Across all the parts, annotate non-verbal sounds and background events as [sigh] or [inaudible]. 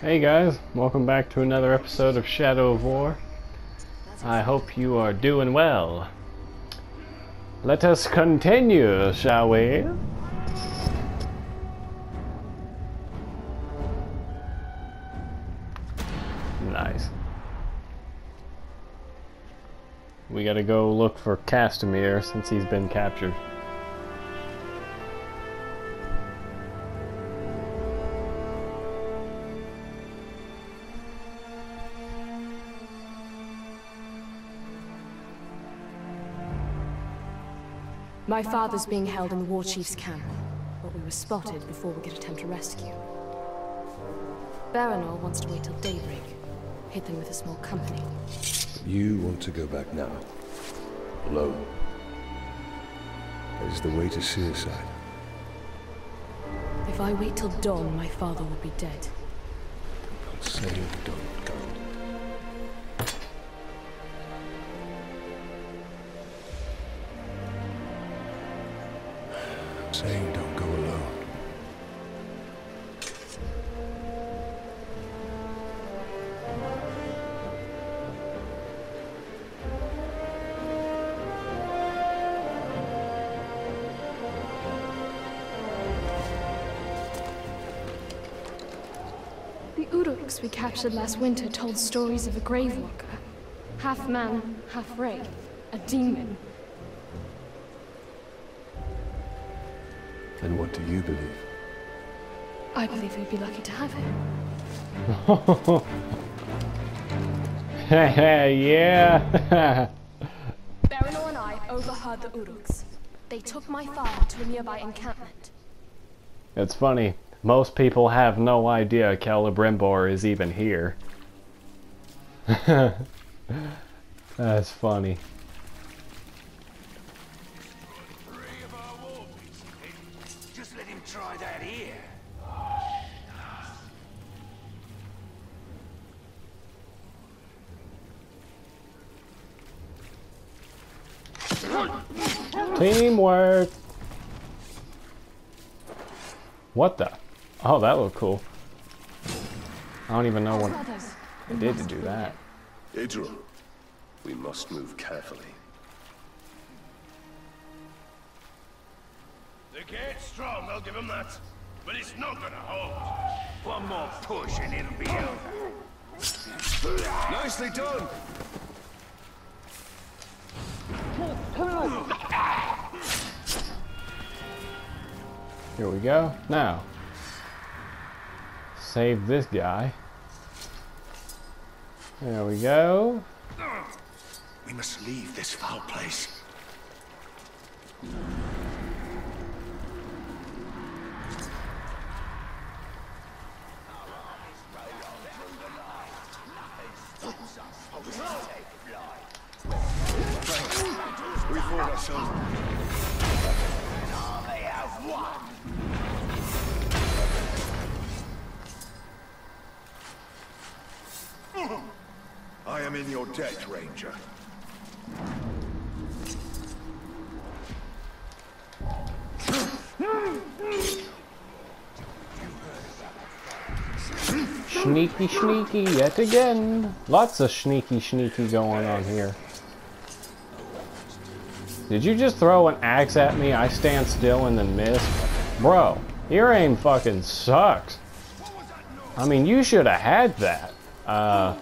Hey guys, welcome back to another episode of Shadow of War. I hope you are doing well. Let us continue, shall we? Nice. We gotta go look for Castamir since he's been captured. My father's being held in the War Chief's camp, but we were spotted before we could attempt a rescue. Baranor wants to wait till daybreak, hit them with a small company. You want to go back now? Alone? That is the way to suicide. If I wait till dawn, my father will be dead. Don't say don't The Uruks we captured last winter told stories of a Gravewalker. Half man, half wraith. A demon. And what do you believe? I believe we'd be lucky to have him. [laughs] yeah. [laughs] Baranor and I overheard the Uruks. They took my father to a nearby encampment. it's funny. Most people have no idea Celebrimbor is even here. [laughs] That's funny. Three of our war beasts? Just let him try that here. Teamwork. What the? Oh, that looked cool. I don't even know what Brothers. I did to do that. Idril, we must move carefully. The gate's strong, I'll give him that. But it's not gonna hold. One more push and it'll be over. Nicely done! Here we go. Now, save this guy. There we go. We must leave this foul place. We fought ourselves. I am in your debt, Ranger. Sneaky, sneaky, yet again. Lots of sneaky, sneaky going on here. Did you just throw an axe at me? I stand still and then miss? Bro, your aim fucking sucks. I mean, you should have had that. Uh,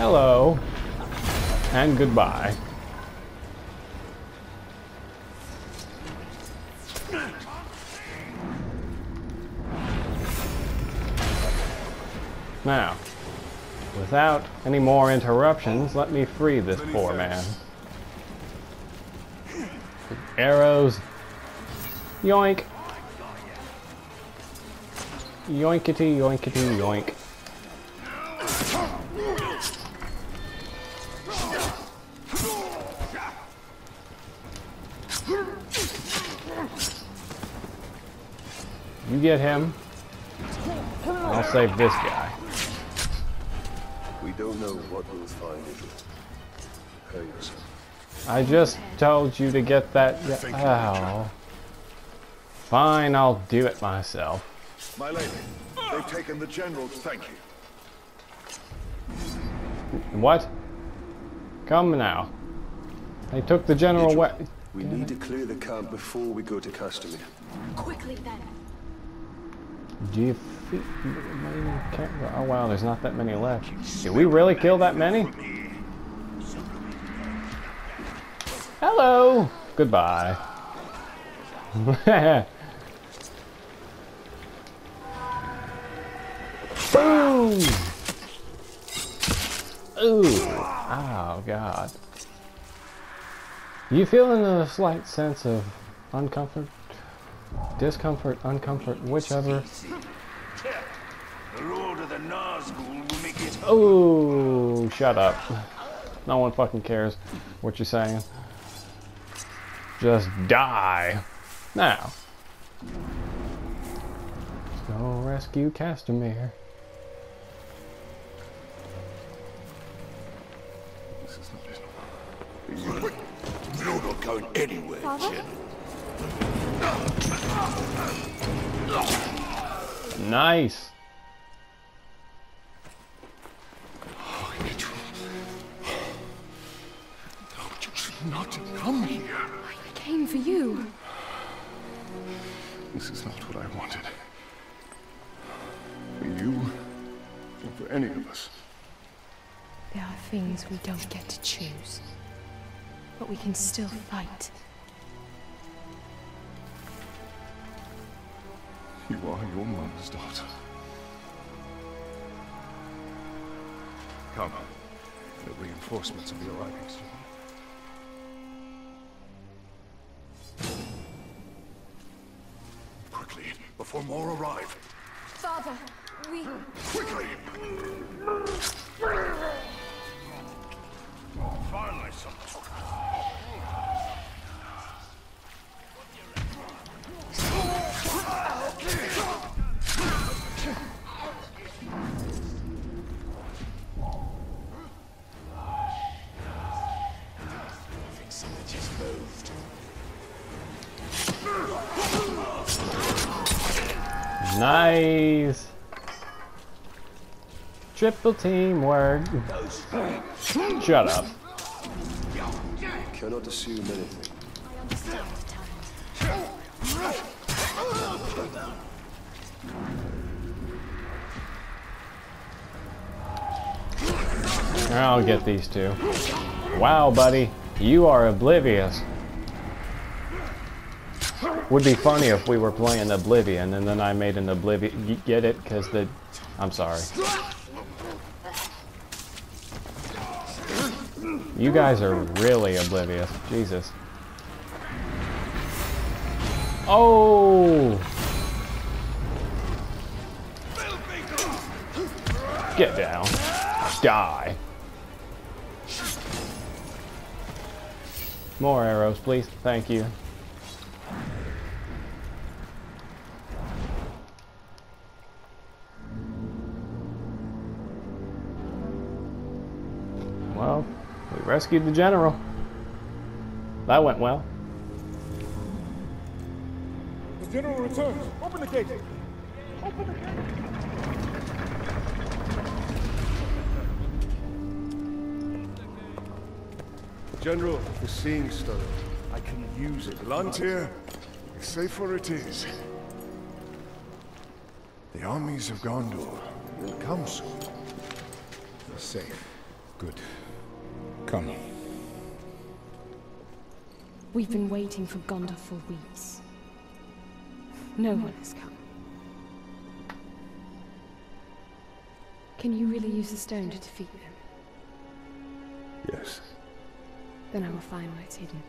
hello. And goodbye. Now, without any more interruptions, let me free this poor man. Arrows. Yoink. Yoinkity, yoinkity, yoink. You get him. I'll save this guy. We don't know what we'll find in Prepare. I just told you to get that. Oh. Fine, I'll do it myself. My lady, they've taken the general. Thank you. What? Come now. They took the general way. We need to clear the camp before we go to Castamir. Quickly then. Do you feel, oh wow, there's not that many left. Did we really kill that many? Hello. Goodbye. [laughs] Boom. Ooh. Oh god. You feeling a slight sense of uncomfort? Discomfort, uncomfort, whichever. The road to the Nazgul will make it Oh, shut up. No one fucking cares what you're saying. Just die. Now. Let's go rescue Castamir. You're not going anywhere, Father? Nice. No, You should not come here. I came for you. This is not what I wanted. For you, or for any of us. There are things we don't get to choose. But we can still fight. You are your mother's daughter. Come. The reinforcements will be arriving soon. Quickly, before more arrive. Father, we... Quickly! finally Nice. Triple teamwork. Shut up. Cannot assume anything. I'll get these two. Wow, buddy. You are oblivious. Would be funny if we were playing Oblivion and then I made an Oblivion. Get it? Because the. I'm sorry. You guys are really oblivious. Jesus. Oh! Get down. Die. More arrows, please. Thank you. Rescued the general. That went well. The general returns. Open the gate. Open the gate. General, the Seeing Stone. I can use it. Lantir, safer it is. The armies of Gondor will come soon. You're safe. Good. Come. We've been waiting for Gondor for weeks. No one has come. Can you really use the stone to defeat them? Yes. Then I will find where it's hidden.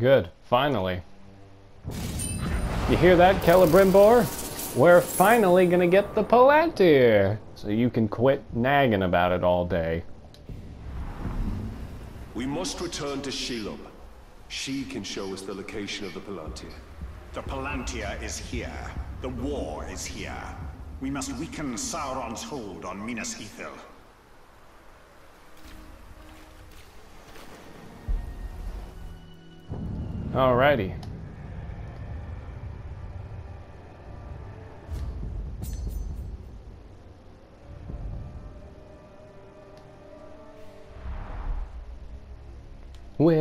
Good. Finally. You hear that, Celebrimbor? We're finally gonna get the Palantir! So you can quit nagging about it all day. We must return to Shelob. She can show us the location of the Palantir. The Palantir is here. The war is here. We must weaken Sauron's hold on Minas Ithil. Alrighty.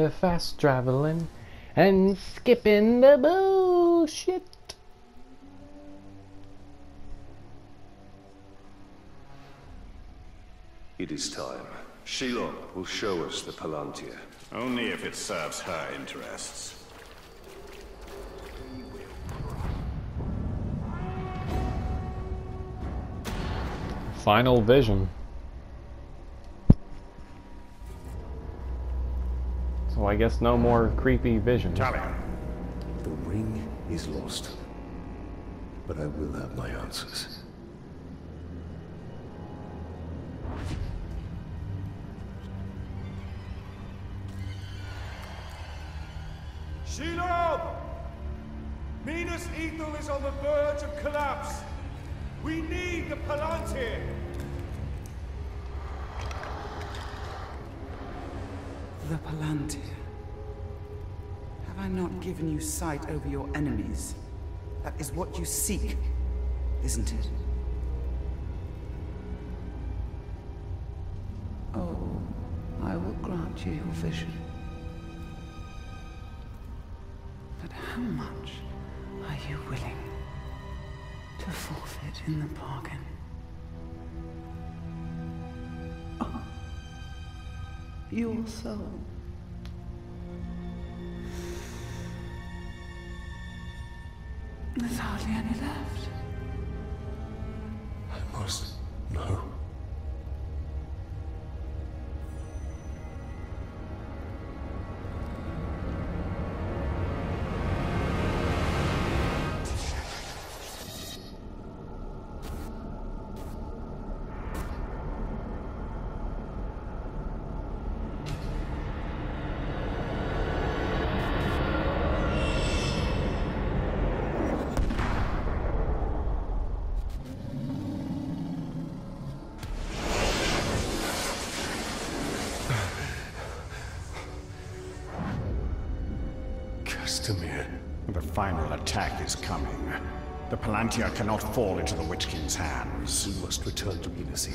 We're fast traveling and skipping the bullshit. It is time. Shelob will show us the Palantir. Only if it serves her interests. Final vision. So I guess no more creepy visions. Talion, The ring is lost. But I will have my answers. Shelob! Minas Ithil is on the verge of collapse. We need the Palantir. The Palantir. Have I not given you sight over your enemies? That is what you seek, isn't it? Oh, I will grant you your vision. But how much are you willing to forfeit in the bargain? Your soul. There's hardly any left. Castamir. the final attack is coming. The Palantir cannot fall into the Witch King's hands. We must return to Minas